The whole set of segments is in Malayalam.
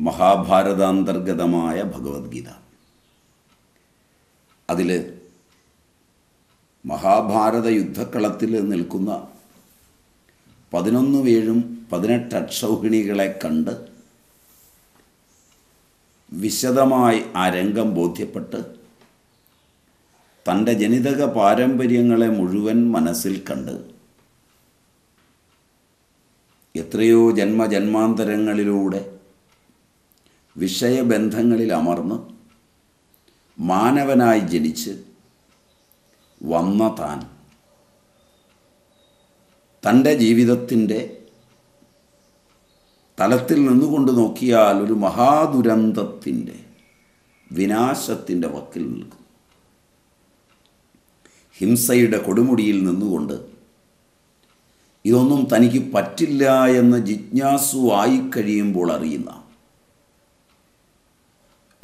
മഹാഭാരതാന്തർഗതമായ ഭഗവത്ഗീത. അതിൽ മഹാഭാരത യുദ്ധക്കളത്തിൽ നിൽക്കുന്ന പതിനൊന്ന് വീഴും പതിനെട്ട് അക്ഷൗഹിണികളെ കണ്ട് വിശദമായി ആ രംഗം ബോധ്യപ്പെട്ട് തന്റെ ജനിതക പാരമ്പര്യങ്ങളെ മുഴുവൻ മനസ്സിൽ കണ്ട് എത്രയോ ജന്മജന്മാന്തരങ്ങളിലൂടെ വിഷയബന്ധങ്ങളിൽ അമർന്ന് മാനവനായി ജനിച്ച് വന്ന താൻ തന്റെ ജീവിതത്തിന്റെ തലത്തിൽ നിന്നുകൊണ്ട് നോക്കിയാൽ ഒരു മഹാദുരന്തത്തിന്റെ വിനാശത്തിന്റെ വക്കിൽ നിൽക്കും. ഹിംസയുടെ കൊടുമുടിയിൽ നിന്നുകൊണ്ട് ഇതൊന്നും തനിക്ക് പറ്റില്ല എന്ന് ജിജ്ഞാസു ആയിക്കഴിയുമ്പോൾ അറിയുന്ന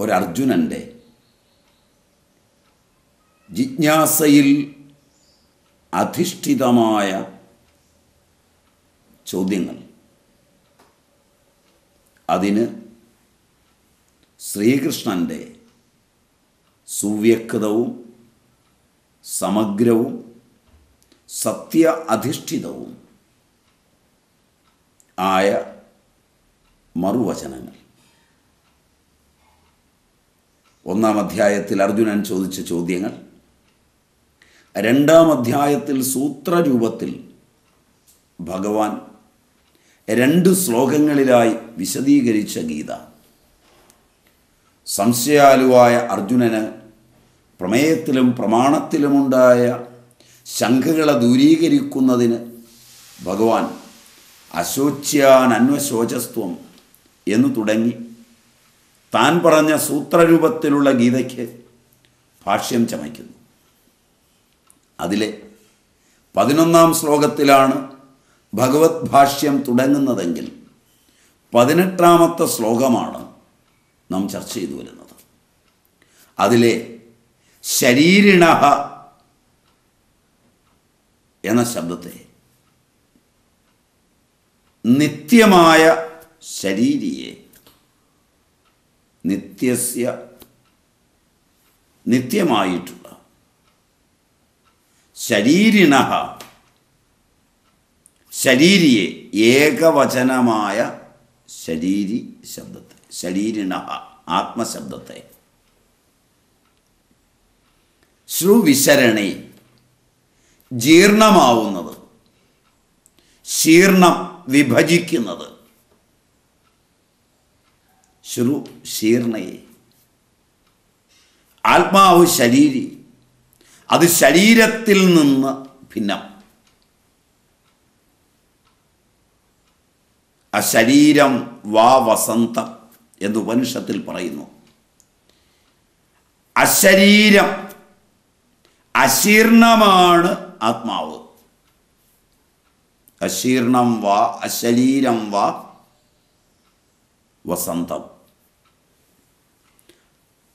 ഒരർജുനന്റെ ജിജ്ഞാസയിൽ അധിഷ്ഠിതമായ ചോദ്യങ്ങൾ. അതിന് ശ്രീകൃഷ്ണന്റെ സുവ്യക്തവും സമഗ്രവും സത്യ അധിഷ്ഠിതവും ആയ മറുവചനങ്ങൾ. ഒന്നാം അധ്യായത്തിൽ അർജുനൻ ചോദിച്ച ചോദ്യങ്ങൾ. രണ്ടാം അധ്യായത്തിൽ സൂത്രരൂപത്തിൽ ഭഗവാൻ രണ്ട് ശ്ലോകങ്ങളിലായി വിശദീകരിച്ച ഗീത. സംശയാലുവായ അർജുനന് പ്രമേയത്തിലും പ്രമാണത്തിലുമുണ്ടായ ശംഖകളെ ദൂരീകരിക്കുന്നതിന് ഭഗവാൻ അശോച്യാൻ അന്വശോചസ്ത്വം എന്നു തുടങ്ങി. താൻ പറഞ്ഞ സൂത്രരൂപത്തിലുള്ള ഗീതയ്ക്ക് ഭാഷ്യം ചമയ്ക്കുന്നു. അതിലെ പതിനൊന്നാം ശ്ലോകത്തിലാണ് ഭഗവത് ഭാഷ്യം തുടങ്ങുന്നതെങ്കിൽ പതിനെട്ടാമത്തെ ശ്ലോകമാണ് നാം ചർച്ച ചെയ്തു വരുന്നത്. അതിലെ ശരീരിണ എന്ന ശബ്ദത്തെ നിത്യമായ ശരീരിയെ നിത്യസ്യ നിത്യമായിട്ടുള്ള ശരീരിണ ശരീരിയെ ഏകവചനമായ ശരീരി ശബ്ദത്തെ ശരീരിണ ആത്മശബ്ദത്തെ. ശ്രുവിശരണി ജീർണമാവുന്നത് ശീർണം വിഭജിക്കുന്നത് ശ്രു ശീർണയെ ആത്മാവ് ശരീരി. അത് ശരീരത്തിൽ നിന്ന് ഭിന്നം. അശരീരം വാ വസന്തം എന്ന് ഉപനിഷത്തിൽ പറയുന്നു. അശരീരം അശീർണമാണ് ആത്മാവ്. അശീർണം വാ അശരീരം വാ വസന്തം.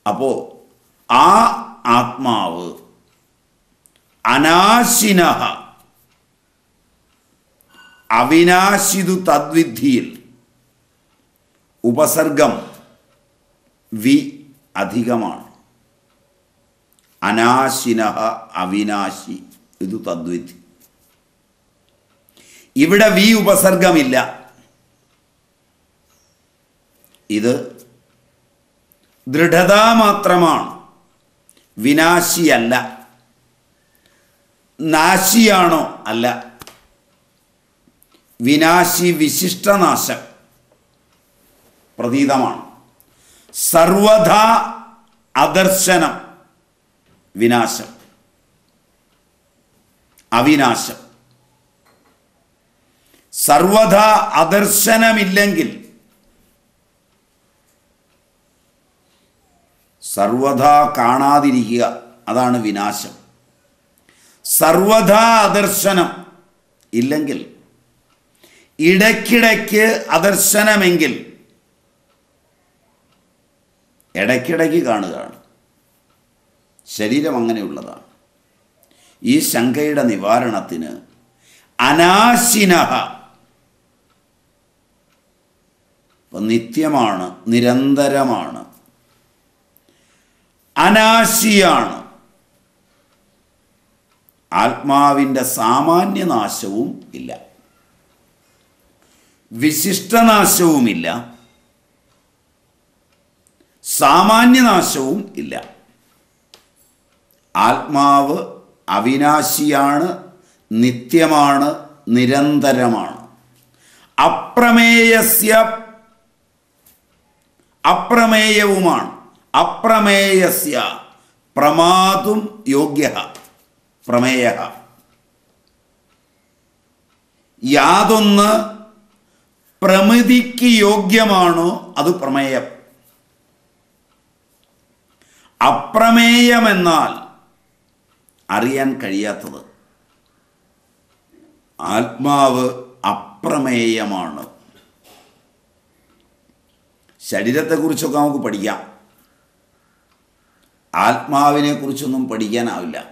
അപ്പോൾ ആ ആത്മാവ് അനാശിന അവിനാശിതു തദ്വിധിയിൽ ഉപസർഗം വി അധികമാണ്. അനാശിന അവിനാശി ഇത് തദ്വിധി ഇവിടെ വി ഉപസർഗമില്ല. ഇത് ദൃഢത മാത്രമാണ്. വിനാശിയല്ല. നാശിയാണോ അല്ല. വിനാശി വിശിഷ്ടനാശം പ്രതീതമാണ്. സർവധാ അദർശനം വിനാശം. അവിനാശം. സർവധാ അദർശനമില്ലെങ്കിൽ സർവഥാ കാണാതിരിക്കുക അതാണ് വിനാശം. സർവഥാ അദർശനം ഇല്ലെങ്കിൽ ഇടയ്ക്കിടയ്ക്ക് അദർശനമെങ്കിൽ ഇടയ്ക്കിടയ്ക്ക് കാണുകയാണ്. ശരീരം അങ്ങനെയുള്ളതാണ് ഈ ശങ്കയുടെ നിവാരണത്തിന് അനാശിനഹ അപ്പം നിത്യമാണ് നിരന്തരമാണ് അനാശിയാണ്. ആത്മാവിന്റെ സാമാന്യനാശവും ഇല്ല. വിശിഷ്ടനാശവുമില്ല. സാമാന്യനാശവും ഇല്ല. ആത്മാവ് അവിനാശിയാണ് നിത്യമാണ് നിരന്തരമാണ്. അപ്രമേയസ്യ അപ്രമേയവുമാണ്. അപ്രമേയസ്യ. പ്രമാതും യോഗ്യ. പ്രമേയ. യാതൊന്ന് പ്രമിതിക്ക് യോഗ്യമാണോ അത് പ്രമേയം. അപ്രമേയമെന്നാൽ അറിയാൻ കഴിയാത്തത്. ആത്മാവ് അപ്രമേയമാണ്. ശരീരത്തെക്കുറിച്ചൊക്കെ നമുക്ക് പഠിക്കാം. ആത്മാവിനെ കുറിച്ചൊന്നും പഠിക്കാനാവില്ല.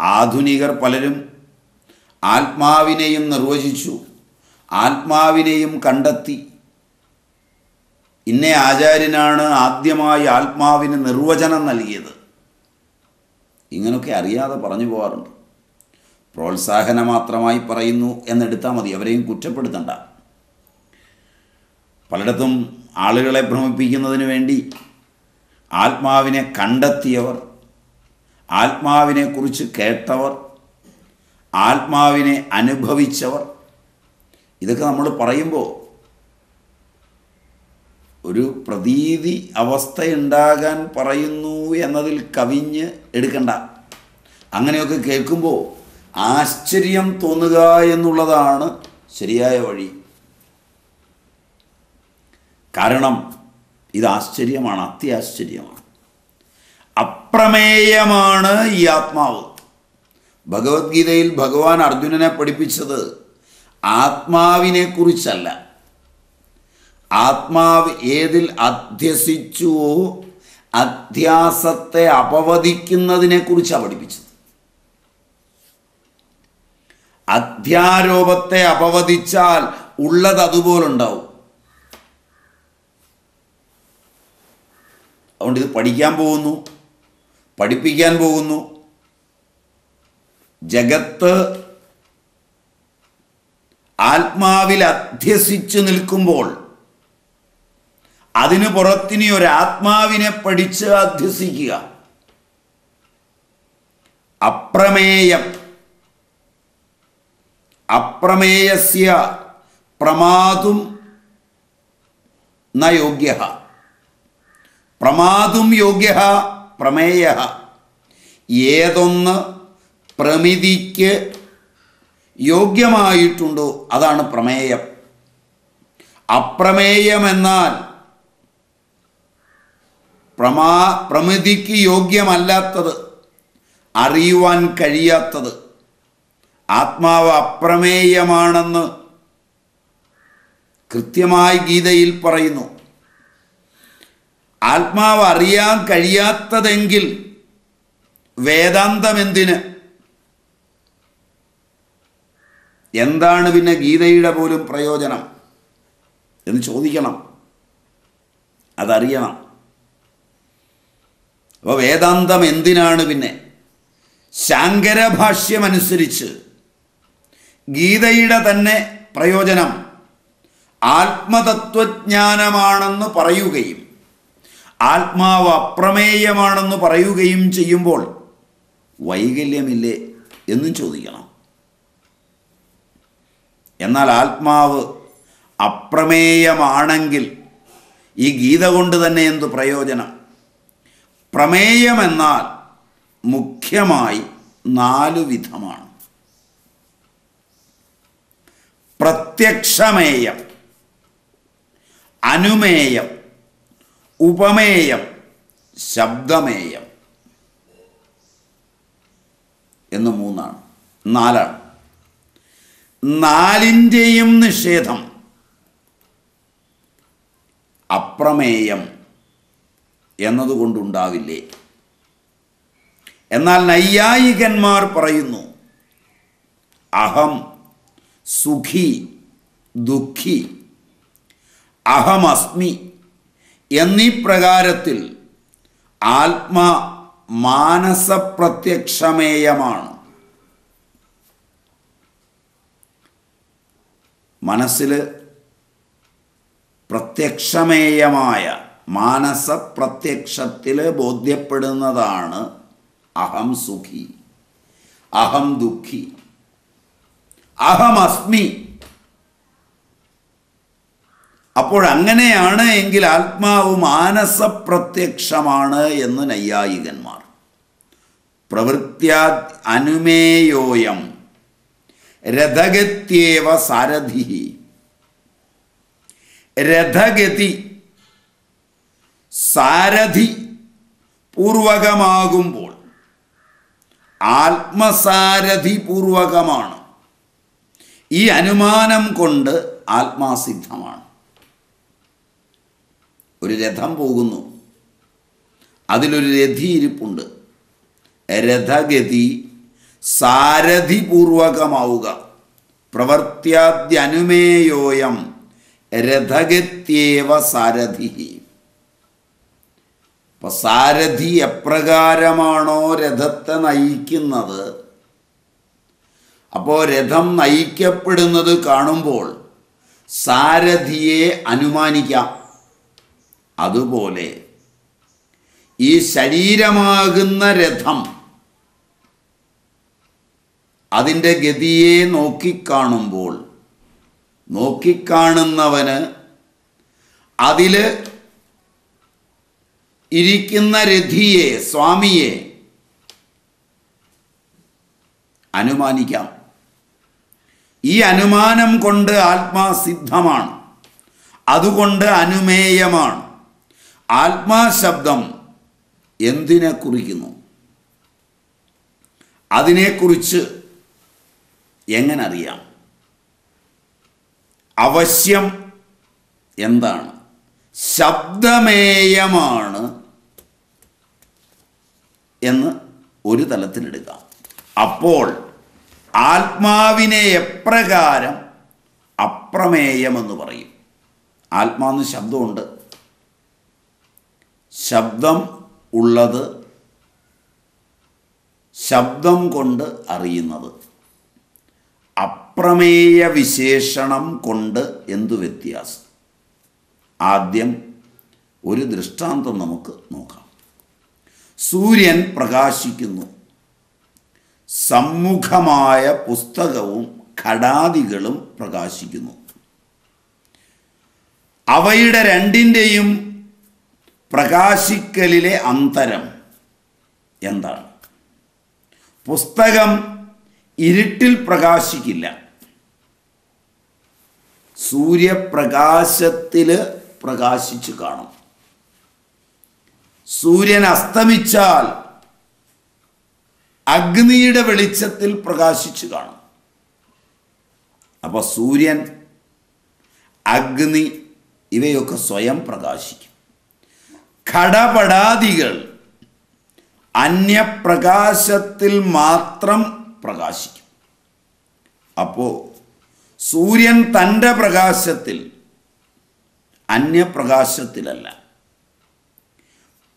ആധുനികർ പലരും ആത്മാവിനെയും നിർവചിച്ചു ആത്മാവിനെയും കണ്ടെത്തി. ഇന്ന ആചാര്യനാണ് ആദ്യമായി ആത്മാവിന് നിർവചനം നൽകിയത്. ഇങ്ങനൊക്കെ അറിയാതെ പറഞ്ഞു പോകാറുണ്ട് പ്രോത്സാഹന മാത്രമായി പറയുന്നു എന്നെടുത്താൽ മതി അവരെയും കുറ്റപ്പെടുത്തണ്ട. പലയിടത്തും ആളുകളെ ഭ്രമിപ്പിക്കുന്നതിന് വേണ്ടി ആത്മാവിനെ കണ്ടെത്തിയവർ ആത്മാവിനെക്കുറിച്ച് കേട്ടവർ ആത്മാവിനെ അനുഭവിച്ചവർ. ഇതൊക്കെ നമ്മൾ പറയുമ്പോൾ ഒരു പ്രതീതി അവസ്ഥയുണ്ടാകാൻ പറയുന്നു എന്നതിൽ കവിഞ്ഞ് എടുക്കണ്ട. അങ്ങനെയൊക്കെ കേൾക്കുമ്പോൾ ആശ്ചര്യം തോന്നുക എന്നുള്ളതാണ് ശരിയായ വഴി. കാരണം ഇത് ആശ്ചര്യമാണ് അത്യാശ്ചര്യമാണ്. അപ്രമേയമാണ് ഈ ആത്മാവ്. ഭഗവത്ഗീതയിൽ ഭഗവാൻ അർജുനനെ പഠിപ്പിച്ചത് ആത്മാവിനെ കുറിച്ചല്ല. ആത്മാവ് ഏതിൽ അധ്യസിച്ചുവോ അധ്യാസത്തെ അപവദിക്കുന്നതിനെ കുറിച്ചാണ് പഠിപ്പിച്ചത്. അധ്യാരോപത്തെ അപവദിച്ചാൽ ഉള്ളത് അതുപോലുണ്ടാവും. അതുകൊണ്ട് ഇത് പഠിക്കാൻ പോകുന്നു പഠിപ്പിക്കാൻ പോകുന്നു. ജഗത്ത് ആത്മാവിൽ അധ്യസിച്ചു നിൽക്കുമ്പോൾ അതിനു പുറത്തിനി ഒരാത്മാവിനെ പഠിച്ച് അധ്യസിക്കുക. അപ്രമേയം. അപ്രമേയസ്യ പ്രമാതും ന യോഗ്യ പ്രമാതും യോഗ്യ പ്രമേയ ഏതൊന്ന് പ്രമിതിക്ക് യോഗ്യമായിട്ടുണ്ടോ അതാണ് പ്രമേയം. അപ്രമേയമെന്നാൽ പ്രമാ പ്രമിതിക്ക് യോഗ്യമല്ലാത്തത് അറിയുവാൻ കഴിയാത്തത് ആത്മാവ് അപ്രമേയമാണെന്ന് കൃത്യമായി ഗീതയിൽ പറയുന്നു. ആത്മാവ് അറിയാൻ കഴിയാത്തതെങ്കിൽ വേദാന്തം എന്തിന് എന്താണ് പിന്നെ ഗീതയുടെ പോലും പ്രയോജനം എന്ന് ചോദിക്കണം. അതറിയണം. അപ്പോൾ വേദാന്തം എന്തിനാണ് പിന്നെ? ശാങ്കരഭാഷ്യമനുസരിച്ച് ഗീതയുടെ തന്നെ പ്രയോജനം ആത്മതത്വജ്ഞാനമാണെന്ന് പറയുകയും ആത്മാവ് അപ്രമേയമാണെന്ന് പറയുകയും ചെയ്യുമ്പോൾ വൈകല്യമില്ലേ എന്നും ചോദിക്കണം. എന്നാൽ ആത്മാവ് അപ്രമേയമാണെങ്കിൽ ഈ ഗീത കൊണ്ട് തന്നെ എന്ത് പ്രയോജനം? പ്രമേയമെന്നാൽ മുഖ്യമായി നാലു വിധമാണ്. പ്രത്യക്ഷമേയം അനുമേയം ഉപമേയം ശബ്ദമേയം എന്ന് മൂന്നാണ് നാലാണ്. നാലിന്റെയും നിഷേധം അപ്രമേയം എന്നതുകൊണ്ടുണ്ടാവില്ലേ? എന്നാൽ നൈയായികന്മാർ പറയുന്നു അഹം സുഖി ദുഃഖി അഹമസ്മി എന്നീ പ്രകാരത്തിൽ ആത്മ മാനസപ്രത്യക്ഷമേയമാണ് മനസ്സിൽ പ്രത്യക്ഷമേയമായ മാനസപ്രത്യക്ഷത്തിൽ ബോധ്യപ്പെടുന്നതാണ് അഹം സുഖി അഹം ദുഃഖി അഹമസ്മി. അപ്പോഴങ്ങനെയാണ് എങ്കിൽ ആത്മാവ് മാനസപ്രത്യക്ഷമാണ് എന്ന് നൈയായികന്മാർ. പ്രവൃത്യാ അനുമേയോയം രഥഗത്യേവ സാരഥി. രഥഗതി സാരഥി പൂർവകമാകുമ്പോൾ ആത്മസാരഥി പൂർവകമാണ്. ഈ അനുമാനം കൊണ്ട് ആത്മാസിദ്ധമാണ്. ഒരു രഥം പോകുന്നു. അതിലൊരു രഥി ഇരിപ്പുണ്ട് രഥഗതി സാരഥിപൂർവകമാവുക. പ്രവർത്തിയാദ്യനുമേയോയം രഥഗത്യേവ സാരഥി അപ്പൊ സാരഥി എപ്രകാരമാണോ രഥത്തെ നയിക്കുന്നത്? അപ്പോൾ രഥം നയിക്കപ്പെടുന്നത് കാണുമ്പോൾ സാരഥിയെ അനുമാനിക്കാം. അതുപോലെ ഈ ശരീരമാകുന്ന രഥം അതിന്റെ ഗതിയെ നോക്കിക്കാണുമ്പോൾ നോക്കിക്കാണുന്നവന് അതിൽ ഇരിക്കുന്ന രഥിയെ സ്വാമിയെ അനുമാനിക്കാം. ഈ അനുമാനം കൊണ്ട് ആത്മാസിദ്ധമാണ് അതുകൊണ്ട് അനുമേയമാണ്. ആത്മാ ശബ്ദം എന്തിനെ കുറിക്കുന്നു? അതിനെക്കുറിച്ച് എങ്ങനെ അറിയാം അവശ്യം എന്താണ്? ശബ്ദമേയമാണ് എന്ന് ഒരു തലത്തിലെടുക്കാം. അപ്പോൾ ആത്മാവിനെ എപ്രകാരം അപ്രമേയമെന്ന് പറയും. ആത്മാന്ന് ശബ്ദമുണ്ട്. ശബ്ദം ഉള്ളത് ശബ്ദം കൊണ്ട് അറിയുന്നത്. അപ്രമേയ വിശേഷണം കൊണ്ട് എന്തു വ്യത്യാസം? ആദ്യം ഒരു ദൃഷ്ടാന്തം നമുക്ക് നോക്കാം. സൂര്യൻ പ്രകാശിക്കുന്നു. സമ്മുഖമായ പുസ്തകവും ഘടാദികളും പ്രകാശിക്കുന്നു. അവയുടെ രണ്ടിന്റെയും പ്രകാശിക്കലിലെ അന്തരം എന്താണ്? പുസ്തകം ഇരുട്ടിൽ പ്രകാശിക്കില്ല. സൂര്യപ്രകാശത്തിൽ പ്രകാശിച്ചു കാണും. സൂര്യൻ അസ്തമിച്ചാൽ അഗ്നിയുടെ വെളിച്ചത്തിൽ പ്രകാശിച്ചു കാണും. അപ്പോൾ സൂര്യൻ അഗ്നി ഇവയൊക്കെ സ്വയം പ്രകാശിക്കും. ഘടപടാദികൾ അന്യപ്രകാശത്തിൽ മാത്രം പ്രകാശിക്കും. അപ്പോൾ സൂര്യൻ തന്റെ പ്രകാശത്തിൽ അന്യപ്രകാശത്തിലല്ല.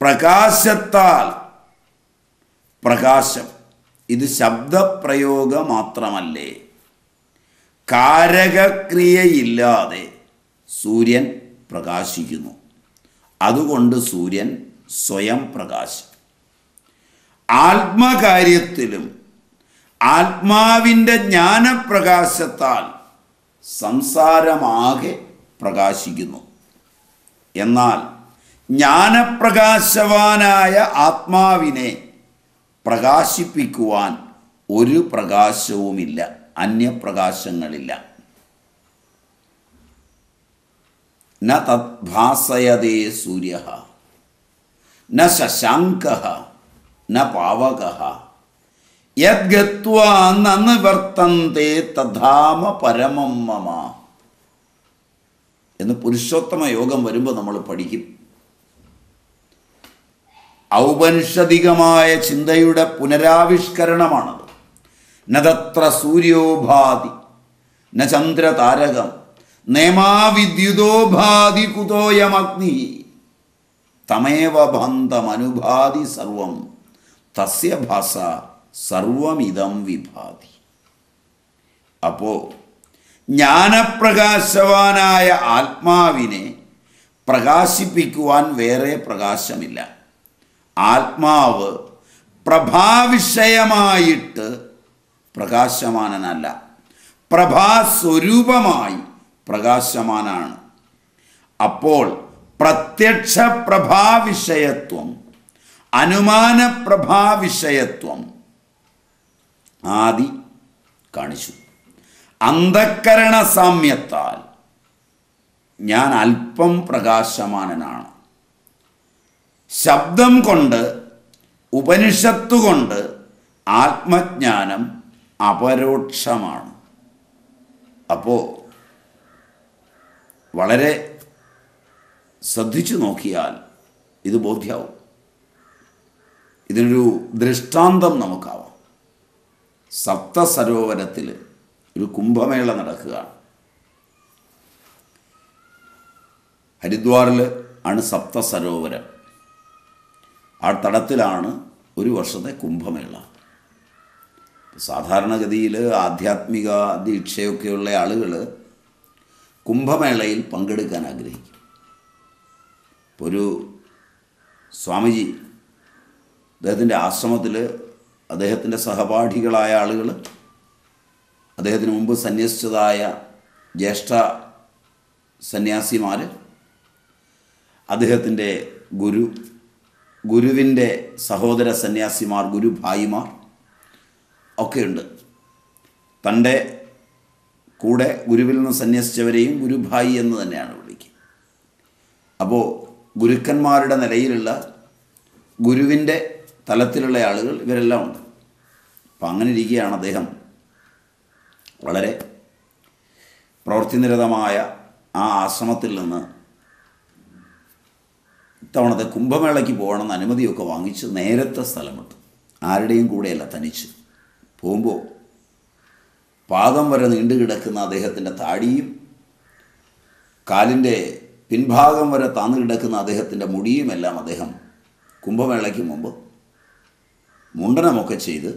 പ്രകാശത്താൽ പ്രകാശം. ഇത് ശബ്ദപ്രയോഗ മാത്രമല്ലേ? കാരകക്രിയയില്ലാതെ സൂര്യൻ പ്രകാശിക്കുന്നു. അതുകൊണ്ട് സൂര്യൻ സ്വയം പ്രകാശം. ആത്മകാര്യത്തിലും ആത്മാവിന്റെ ജ്ഞാനപ്രകാശത്താൽ സംസാരമാകെ പ്രകാശിക്കുന്നു. എന്നാൽ ജ്ഞാനപ്രകാശവാനായ ആത്മാവിനെ പ്രകാശിപ്പിക്കുവാൻ ഒരു പ്രകാശവുമില്ല അന്യപ്രകാശങ്ങളില്ല. ന തദ്ഭാസയതേ സൂര്യ. ന ശശാങ്ക ന പാവക. യദ്ഗത്വാ വർത്തന്തെ തഥാമ പരമം മമ. എന്ന് പുരുഷോത്തമ യോഗം വരുമ്പോൾ നമ്മൾ പഠിക്കും. ഔപനിഷദികമായ ചിന്തയുടെ പുനരാവിഷ്കരണമാണത്. നതത്ര സൂര്യോഭാതി ന ചന്ദ്രതാരകം നേമാവിദ്യുതോ ഭാതി കുതോയമഗ്നി. തമേവ ബന്ധമനുഭാതി സർവം. തസ്യ ഭാസ സർവമിതം വിഭാതി. അപ്പോൾ ജ്ഞാനപ്രകാശവാനായ ആത്മാവിനെ പ്രകാശിപ്പിക്കുവാൻ വേറെ പ്രകാശമില്ല. ആത്മാവ് പ്രഭാവിഷയമായിട്ട് പ്രകാശമാനനല്ല. പ്രഭാസ്വരൂപമായി പ്രകാശമാനാണ്. അപ്പോൾ പ്രത്യക്ഷ പ്രഭാവിഷയത്വം അനുമാന പ്രഭാവിഷയത്വം ആദി കാണിച്ചു. അന്ധക്കരണ സാമ്യത്താൽ ഞാൻ അല്പം പ്രകാശമാനനാണ്. ശബ്ദം കൊണ്ട് ഉപനിഷത്തുകൊണ്ട് ആത്മജ്ഞാനം അപരോക്ഷമാണ്. അപ്പോൾ വളരെ ശ്രദ്ധിച്ചു നോക്കിയാൽ ഇത് ബോധ്യാവും. ഇതിനൊരു ദൃഷ്ടാന്തം നമുക്കാവാം. സപ്തസരോവരത്തിൽ ഒരു കുംഭമേള നടക്കുകയാണ്. ഹരിദ്വാറിൽ ആണ് സപ്തസരോവരം. ആ തടത്തിലാണ് ഒരു വർഷത്തെ കുംഭമേള. സാധാരണഗതിയിൽ ആധ്യാത്മിക ദീക്ഷയൊക്കെയുള്ള ആളുകൾ കുംഭമേളയിൽ പങ്കെടുക്കാൻ ആഗ്രഹിക്കും ഒരു സ്വാമിജി അദ്ദേഹത്തിന്റെ ആശ്രമത്തിൽ അദ്ദേഹത്തിന്റെ സഹപാഠികളായ ആളുകൾ അദ്ദേഹത്തിന് മുമ്പ് സന്യസിച്ചതായ ജ്യേഷ്ഠ സന്യാസിമാർ അദ്ദേഹത്തിന്റെ ഗുരു ഗുരുവിന്റെ സഹോദര സന്യാസിമാർ ഗുരുഭായിമാർ ഒക്കെയുണ്ട്. തന്റെ കൂടെ ഗുരുവിൽ നിന്ന് സന്യസിച്ചവരെയും ഗുരുഭായി എന്ന് തന്നെയാണ് വിളിക്കുക. അപ്പോൾ ഗുരുക്കന്മാരുടെ നിലയിലുള്ള ഗുരുവിന്റെ തലത്തിലുള്ള ആളുകൾ ഇവരെല്ലാം ഉണ്ട്. അപ്പം അങ്ങനെ ഇരിക്കുകയാണ് അദ്ദേഹം. വളരെ പ്രവൃത്തിനിരതമായ ആ ആശ്രമത്തിൽ നിന്ന് ഇത്തവണത്തെ കുംഭമേളയ്ക്ക് പോകണമെന്ന് അനുമതിയൊക്കെ വാങ്ങിച്ച് നേരത്തെ സ്ഥലം വിട്ടു. ആരുടെയും കൂടെയല്ല തനിച്ച്. പോകുമ്പോൾ പാദം വരെ നീണ്ടു കിടക്കുന്ന അദ്ദേഹത്തിന്റെ താടിയും കാലിന്റെ പിൻഭാഗം വരെ താന്നു കിടക്കുന്ന അദ്ദേഹത്തിന്റെ മുടിയുമെല്ലാം അദ്ദേഹം കുംഭമേളയ്ക്ക് മുമ്പ് മുണ്ടനമൊക്കെ ചെയ്ത്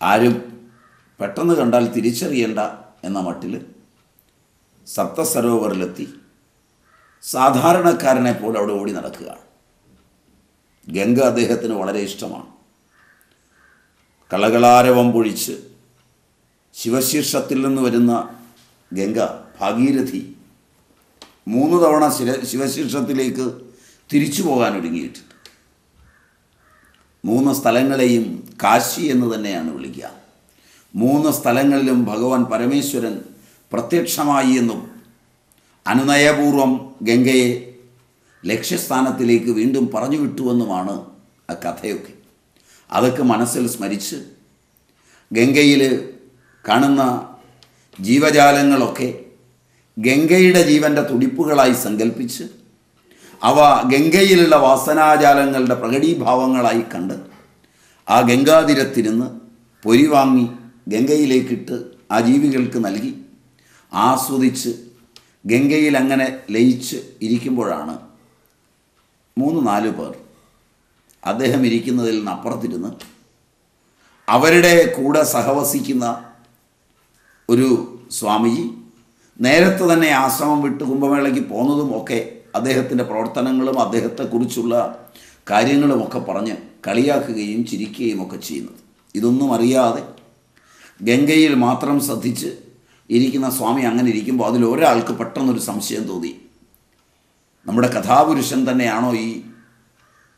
ആരും പെട്ടെന്ന് കണ്ടാൽ തിരിച്ചറിയേണ്ട എന്ന മട്ടിൽ സപ്തസരോവറിലെത്തി സാധാരണക്കാരനെ പോലെ അവിടെ ഓടി നടക്കുകയാണ് ഗംഗ അദ്ദേഹത്തിന് വളരെ ഇഷ്ടമാണ്. കളകളാരവം പൊഴിച്ച് ശിവശീർഷത്തിൽ നിന്ന് വരുന്ന ഗംഗ ഭാഗീരഥി മൂന്ന് തവണ ശിര ശിവശീർഷത്തിലേക്ക് തിരിച്ചു പോകാൻ ഒരുങ്ങിയിട്ടുണ്ട്. മൂന്ന് സ്ഥലങ്ങളെയും കാശി എന്ന് തന്നെയാണ് വിളിക്കുക. മൂന്ന് സ്ഥലങ്ങളിലും ഭഗവാൻ പരമേശ്വരൻ പ്രത്യക്ഷമായി എന്നും അനുനയപൂർവം ഗംഗയെ ലക്ഷ്യസ്ഥാനത്തിലേക്ക് വീണ്ടും പറഞ്ഞു വിട്ടുവെന്നുമാണ് ആ കഥയൊക്കെ. അതൊക്കെ മനസ്സിൽ സ്മരിച്ച് ഗംഗയിൽ കാണുന്ന ജീവജാലങ്ങളൊക്കെ ഗംഗയുടെ ജീവന്റെ തുടിപ്പുകളായി സങ്കല്പിച്ച് അവ ഗംഗയിലുള്ള വാസനാജാലങ്ങളുടെ പ്രകടീഭാവങ്ങളായി കണ്ട് ആ ഗംഗാതിരത്തിരുന്ന് പൊരിവാങ്ങി ഗംഗയിലേക്കിട്ട് ആ ജീവികൾക്ക് നൽകി. ആസ്വദിച്ച് ഗംഗയിൽ അങ്ങനെ ലയിച്ച് ഇരിക്കുമ്പോഴാണ് മൂന്ന് നാല് പേർ അദ്ദേഹം ഇരിക്കുന്നതിൽ നിന്ന് അപ്പുറത്തിരുന്ന് അവരുടെ കൂടെ സഹവസിക്കുന്ന ഒരു സ്വാമിജി നേരത്തെ തന്നെ ആശ്രമം വിട്ട് കുംഭമേളയ്ക്ക് പോകുന്നതും ഒക്കെ അദ്ദേഹത്തിന്റെ പ്രവർത്തനങ്ങളും അദ്ദേഹത്തെക്കുറിച്ചുള്ള കാര്യങ്ങളുമൊക്കെ പറഞ്ഞ് കളിയാക്കുകയും ചിരിക്കുകയും ഒക്കെ ചെയ്യുന്നത്. ഇതൊന്നും അറിയാതെ ഗംഗയിൽ മാത്രം ശ്രദ്ധിച്ച് ഇരിക്കുന്ന സ്വാമി അങ്ങനെ ഇരിക്കുമ്പോൾ അതിൽ ഒരാൾക്ക് പെട്ടെന്നൊരു സംശയം തോന്നി. നമ്മുടെ കഥാപുരുഷൻ തന്നെയാണോ ഈ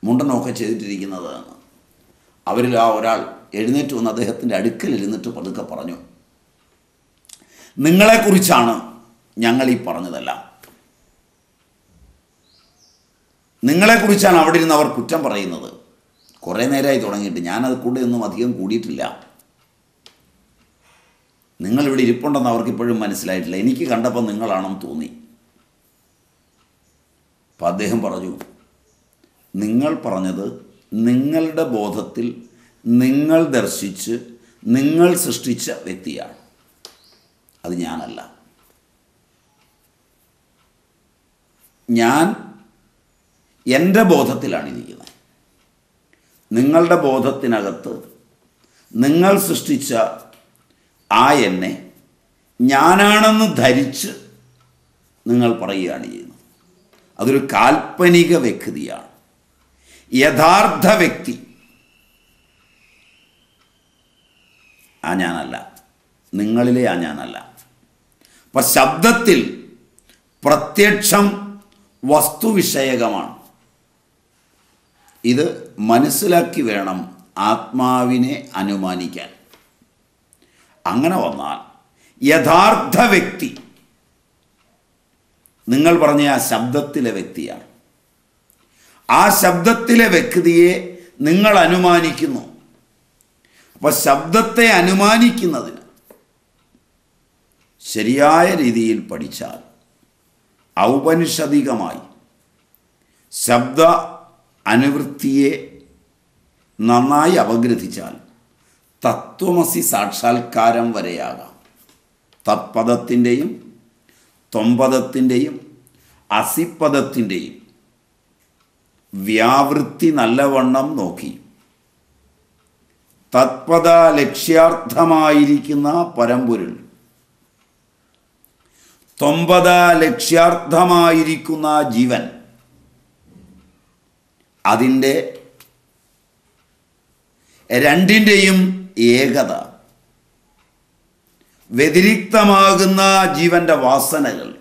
മുണ്ടനമൊക്കെ ചെയ്തിട്ടിരിക്കുന്നത് അവരിൽ ആ ഒരാൾ എഴുന്നേറ്റ് വന്ന് അദ്ദേഹത്തിന്റെ അടുക്കൽ ഇരുന്നിട്ട് പതുക്കെ പറഞ്ഞു. നിങ്ങളെക്കുറിച്ചാണ് ഞങ്ങൾ ഈ പറഞ്ഞതെല്ലാം. നിങ്ങളെക്കുറിച്ചാണ് അവിടെ ഇരുന്ന് അവർ കുറ്റം പറയുന്നത്. കുറേ നേരമായി തുടങ്ങിയിട്ട് ഞാനത് കൂടെ ഒന്നും അധികം കൂടിയിട്ടില്ല. നിങ്ങളിവിടെ ഇരിപ്പുണ്ടെന്ന് അവർക്ക് ഇപ്പോഴും മനസ്സിലായിട്ടില്ല. എനിക്ക് കണ്ടപ്പോൾ നിങ്ങളാണെന്ന് തോന്നി. അപ്പം അദ്ദേഹം പറഞ്ഞു നിങ്ങൾ പറഞ്ഞത് നിങ്ങളുടെ ബോധത്തിൽ നിങ്ങൾ ദർശിച്ച് നിങ്ങൾ സൃഷ്ടിച്ച വ്യക്തിയാണ്. അത് ഞാനല്ല. ഞാൻ എന്റെ ബോധത്തിലാണ് ഇരിക്കുന്നത്. നിങ്ങളുടെ ബോധത്തിനകത്ത് നിങ്ങൾ സൃഷ്ടിച്ച ആ എന്നെ ഞാനാണെന്ന് ധരിച്ച് നിങ്ങൾ പറയുകയാണ് ചെയ്യുന്നത്. അതൊരു കാൽപ്പനിക വ്യക്തിയാണ്. യഥാർത്ഥ വ്യക്തി ആ ഞാനല്ല. നിങ്ങളിലെ ആ ഞാനല്ല. അപ്പം ശബ്ദത്തിൽ പ്രത്യക്ഷം വസ്തുവിഷയകമാണ്. ഇത് മനസ്സിലാക്കി വേണം ആത്മാവിനെ അനുമാനിക്കാൻ. അങ്ങനെ വന്നാൽ യഥാർത്ഥ വ്യക്തി നിങ്ങൾ പറഞ്ഞ ആ ശബ്ദത്തിലെ വ്യക്തിയാണ്. ആ ശബ്ദത്തിലെ വ്യക്തിയെ നിങ്ങൾ അനുമാനിക്കുന്നു. അപ്പോൾ ശബ്ദത്തെ അനുമാനിക്കുന്നതിന് ശരിയായ രീതിയിൽ പഠിച്ചാൽ ഔപനിഷദികമായി ശബ്ദ അനുവൃത്തിയെ നന്നായി അപഗ്രഥിച്ചാൽ തത്വമസി സാക്ഷാത്കാരം വരെയാകാം. തത്പദത്തിന്റെയും തൊമ്പദത്തിന്റെയും അസിപ്പദത്തിന്റെയും വ്യാവൃത്തി നല്ലവണ്ണം നോക്കി. തത്പദ ലക്ഷ്യാർത്ഥമായിരിക്കുന്ന പരമ്പൊരുൾ തൊമ്പത ലക്ഷ്യാർത്ഥമായിരിക്കുന്ന ജീവൻ. അതിന്റെ രണ്ടിന്റെയും ഏകത. വ്യതിരിക്തമാകുന്ന ജീവന്റെ വാസനകൾ.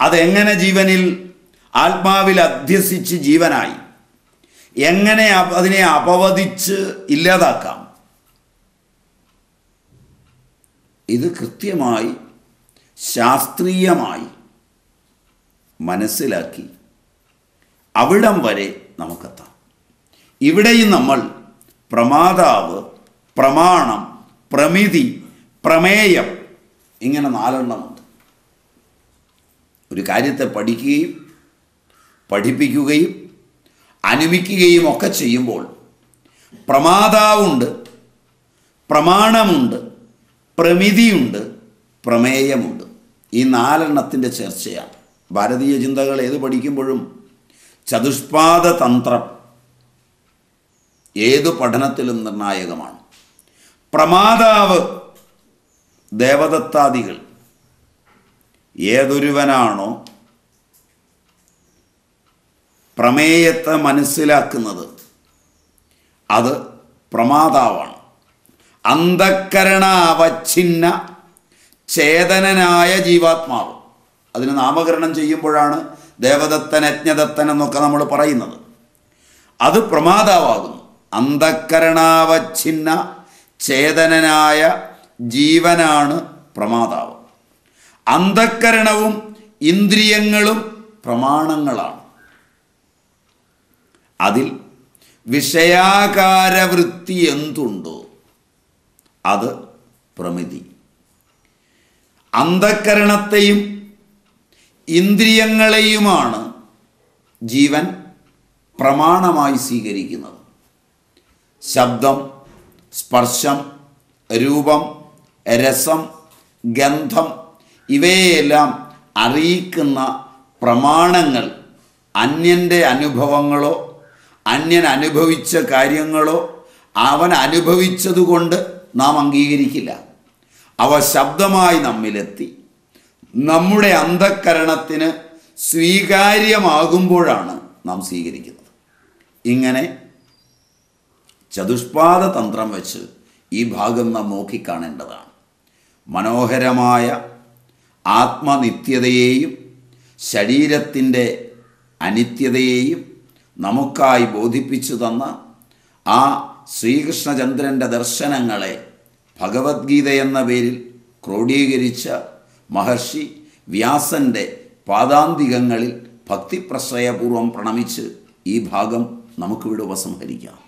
അതെങ്ങനെ ജീവനിൽ ആത്മാവിൽ അധ്യസിച്ച് ജീവനായി? എങ്ങനെ അതിനെ അപവദിച്ച് ഇല്ലാതാക്കാം? ഇത് കൃത്യമായി ശാസ്ത്രീയമായി മനസ്സിലാക്കി അവിടം വരെ നമുക്കെത്താം. ഇവിടെയും നമ്മൾ പ്രമാതാവ് പ്രമാണം പ്രമിതി പ്രമേയം ഇങ്ങനെ നാലെണ്ണമുണ്ട്. ഒരു കാര്യത്തെ പഠിക്കുകയും പഠിപ്പിക്കുകയും അനുമിക്കുകയും ഒക്കെ ചെയ്യുമ്പോൾ പ്രമാതാവുണ്ട് പ്രമാണമുണ്ട് പ്രമിതിയുണ്ട് പ്രമേയമുണ്ട്. ഈ നാലെണ്ണത്തിന്റെ ചർച്ചയാണ്. ഭാരതീയ ചിന്തകൾ ഏത് പഠിക്കുമ്പോഴും ചതുഷ്പാദ തന്ത്രം ഏതു പഠനത്തിലും നിർണായകമാണ്. പ്രമാതാവ് ദേവദത്താദികൾ ഏതൊരുവനാണോ പ്രമേയത്തെ മനസ്സിലാക്കുന്നത് അത് പ്രമാതാവാണ്. അന്ധക്കരണ അവച്ഛിന്ന ചേതനനായ ജീവാത്മാവ്. അതിന് നാമകരണം ചെയ്യുമ്പോഴാണ് ദേവദത്തൻ യജ്ഞദത്തൻ എന്നൊക്കെ നമ്മൾ പറയുന്നത്. അത് പ്രമാതാവാകുന്നു. അന്ധക്കരണാവച്ഛിന്ന ചേതനനായ ജീവനാണ് പ്രമാതാവ്. അന്ധക്കരണവും ഇന്ദ്രിയങ്ങളും പ്രമാണങ്ങളാണ്. അതിൽ വിഷയാകാരവൃത്തി എന്തുണ്ടോ? അത് പ്രമിതി. അന്ധക്കരണത്തെയും ഇന്ദ്രിയങ്ങളെയുമാണ് ജീവൻ പ്രമാണമായി സ്വീകരിക്കുന്നത്. ശബ്ദം സ്പർശം രൂപം രസം ഗന്ധം ഇവയെല്ലാം അറിയിക്കുന്ന പ്രമാണങ്ങൾ അന്യന്റെ അനുഭവങ്ങളോ അന്യൻ അനുഭവിച്ച കാര്യങ്ങളോ അവൻ അനുഭവിച്ചതുകൊണ്ട് നാം അംഗീകരിക്കില്ല. അവ ശബ്ദമായി നമ്മിലെത്തി. നമ്മുടെ അന്ധക്കരണത്തിന് സ്വീകാര്യമാകുമ്പോഴാണ് നാം സ്വീകരിക്കുന്നത്. ഇങ്ങനെ ചതുഷ്പാദ തന്ത്രം വെച്ച് ഈ ഭാഗം നാം നോക്കിക്കാണേണ്ടതാണ്. മനോഹരമായ ആത്മനിത്യതയെയും ശരീരത്തിന്റെ അനിത്യതയെയും നമുക്കായി ബോധിപ്പിച്ചു തന്ന ആ ശ്രീകൃഷ്ണചന്ദ്രന്റെ ദർശനങ്ങളെ ഭഗവത്ഗീത എന്ന പേരിൽ ക്രോഡീകരിച്ച മഹർഷി വ്യാസന്റെ പാദാന്തികങ്ങളിൽ ഭക്തിപ്രശ്രയപൂർവം പ്രണമിച്ച് ഈ ഭാഗം നമുക്കിവിടെ ഉപസംഹരിക്കാം.